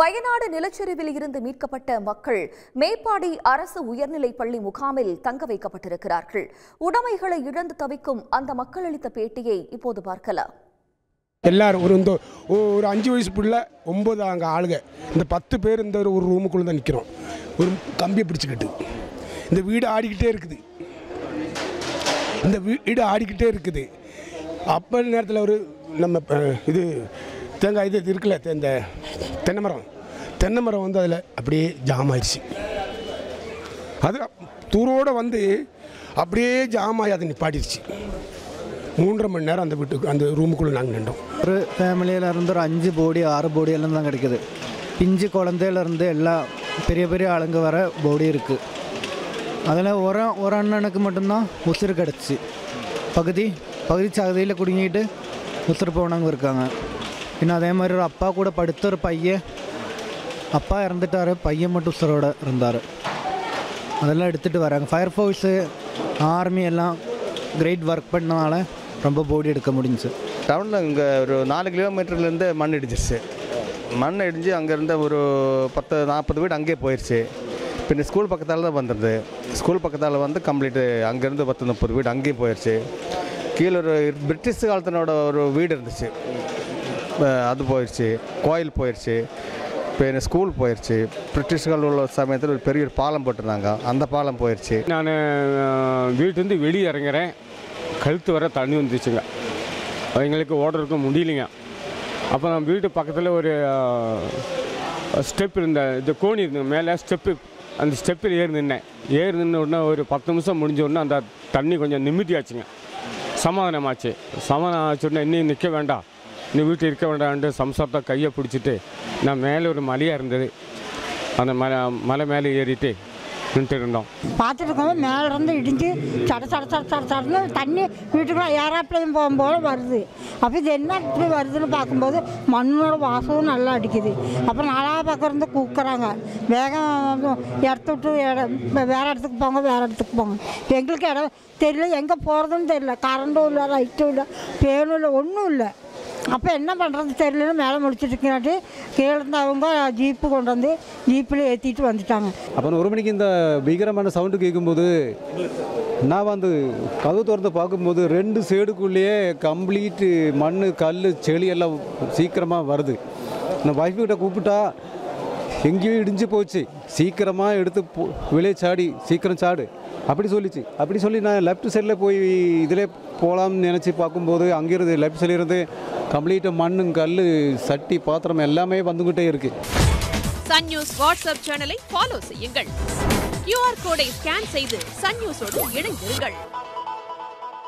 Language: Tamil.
வயநாடு நிலச்சரிவில் இருந்து மீட்கப்பட்ட மக்கள் மேப்பாடி அரசு உயர்நிலைப் பள்ளி முகாமில் தங்க வைக்கப்பட்டிருக்கிறார்கள். உடைமைகளை இழந்து தவிக்கும் அந்த மக்கள் அளித்த பேட்டியை இப்போது பார்க்கலாம். எல்லாரும் ஒரு இந்த ஒரு அஞ்சு வயசு பிள்ளை ஒம்பது அங்கே ஆளுங்க. இந்த பத்து பேர் இந்த ஒரு ரூமுக்குள்ளே தான் நிற்கிறோம் ஒரு கம்பியை பிடிச்சிக்கிட்டு. இந்த வீடு ஆடிக்கிட்டே இருக்குது. இந்த வீடு ஆடிக்கிட்டே இருக்குது. அப்போ நேரத்தில் ஒரு நம்ம இது தேங்காய் இது இருக்குல்ல இந்த தென்னை மரம். தென்னை மரம் வந்து அதில் அப்படியே ஜாம் ஆயிடுச்சு. அது தூரோடு வந்து அப்படியே ஜாம் ஆகி அதை நிப்பாட்டிடுச்சு. மூன்றரை மணி நேரம் அந்த வீட்டுக்கு அந்த ரூமுக்குள்ளே நாங்கள் நின்றோம். ஒரு ஃபேமிலியில் இருந்து ஒரு அஞ்சு போடி ஆறு போடி எல்லாம் தான் கிடைக்குது. பிஞ்சு குழந்தையிலேருந்து எல்லா பெரிய பெரிய ஆளுங்க வர போடி இருக்குது அதில் ஒரு ஒரு அண்ணனுக்கு மட்டும்தான் உசுறு கிடச்சி. பகுதி பகுதி சகதியில் குடுங்கிட்டு உசுறு போனவங்க இருக்காங்க. பின்ன அதே மாதிரி ஒரு அப்பா கூட படுத்த ஒரு பையன் அப்பா இறந்துட்டார் பையன் மட்டும் உசுரோட இருந்தார். அதெல்லாம் எடுத்துகிட்டு வராங்க. ஃபயர் ஃபோர்ஸு ஆர்மி எல்லாம் கிரேட் ஒர்க் பண்ணனால ரொம்ப போடி எடுக்க முடிஞ்சுச்சு டவுனில் இங்கே ஒரு நாலு கிலோமீட்டர்லேருந்து மண் இடிச்சிருச்சு. மண் இடிஞ்சு அங்கேருந்து ஒரு பத்து நாற்பது வீடு அங்கேயே போயிடுச்சு பின்ன ஸ்கூல் பக்கத்தால் தான் வந்துடுது ஸ்கூல் பக்கத்தால் வந்து கம்ப்ளீட்டு அங்கேருந்து பத்து முப்பது வீடு அங்கேயும் போயிடுச்சு கீழே ஒரு பிரிட்டிஷ் காலத்தினோட ஒரு வீடு இருந்துச்சு. அது போயிடுச்சு கோயில் போயிடுச்சு பின்ன ஸ்கூல் போயிடுச்சு பிரிட்டிஷ்கள் உள்ள சமயத்தில் ஒரு பெரிய ஒரு பாலம் போட்டிருந்தாங்க. அந்த பாலம் போயிடுச்சு நான் வீட்டுலேருந்து வெளியே இறங்குறேன். கழுத்து வர தண்ணி வந்துச்சுங்க. எங்களுக்கு ஓடுறதுக்கு முடியலைங்க. அப்போ நான் வீட்டு பக்கத்தில் ஒரு ஸ்டெப் இருந்த இந்த கோணி இருந்தேன் மேலே ஸ்டெப்பு அந்த ஸ்டெப்பில் ஏறி நின்னேன். ஏறி நின்ன உடனே ஒரு பத்து நிமிஷம் முடிஞ்ச உடனே அந்த தண்ணி கொஞ்சம் நிம்மதியாச்சுங்க சமாதானமாச்சு. சமாதானம் ஆச்சு உடனே இன்னும் நிற்க வேண்டாம். நீ வீட்டில் இருக்க வேண்டாண்டு சம்சாரத்தை கையை பிடிச்சிட்டு நான் மேலே ஒரு மலையாக இருந்தது. அந்த மலை மலை மேலே ஏறிட்டு நின்றுட்டு இருந்தோம். பார்த்துட்டு இருக்கோம் மேலே இருந்து இடிஞ்சு சட சட சட சட சடன்னு தண்ணி வீட்டுக்குள்ள ஏரோப்ளைன் போகும்போது வருது. அப்போ இது என்ன இப்படி வருதுன்னு பார்க்கும்போது மண்ணோட வாசமும் நல்லா அடிக்குது. அப்புறம் நாலா பக்கம் இருந்து கூக்குறாங்க. வேகம் இடத்த விட்டு இடம் வேறு இடத்துக்கு போங்க வேறு இடத்துக்கு போங்க. எங்களுக்கு இடம் தெரியல. எங்கே போகிறதுன்னு தெரியல. கரண்டும் இல்லை லைட்டும் இல்லை பேனும் இல்லை ஒன்றும் இல்லை. அப்போ என்ன பண்ணுறது தெரியலன்னு மேலே முடிச்சிட்டு கீழே இருந்து அவங்க ஜீப்பு கொண்டு வந்து ஜீப்பில் ஏற்றிட்டு வந்துட்டாங்க. அப்புறம் ஒரு மணிக்கு இந்த பீகரமான சவுண்டு கேட்கும்போது நான் வந்து கதவு திறந்து பார்க்கும்போது ரெண்டு சைடுக்குள்ளேயே கம்ப்ளீட்டு மண் கல் செளி எல்லாம் சீக்கிரமாக வருது. நான் வைஃப் கிட்ட கூப்பிட்டா எங்கேயும் இடிஞ்சு போச்சு. சீக்கிரமாக எடுத்து போ சாடி சீக்கிரம் சாடு. அப்படி சொல்லிச்சு. அப்படி சொல்லி நான் லெஃப்ட் சைடில் போய் இதில் போகலாம்னு நினச்சி பார்க்கும்போது அங்கேருந்து லெஃப்ட் சைடில் இருந்து கம்ப்ளீட்டாக மண்ணும் கல் சட்டி பாத்திரம் எல்லாமே வந்துக்கிட்டே இருக்குது சன் நியூஸ் வாட்ஸ்அப் சேனலை ஃபாலோ செய்யுங்கள். கியூஆர் கோடை ஸ்கேன் செய்து சன் நியூஸோடு இணைந்திருங்கள்.